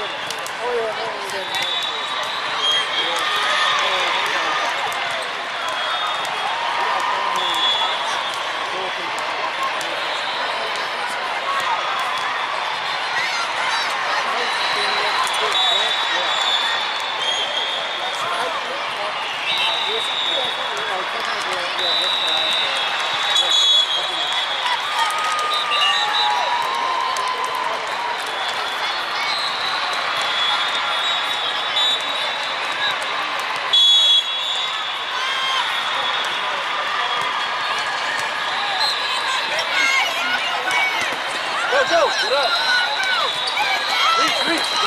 およねおよね go, go. Get up. Reach, reach.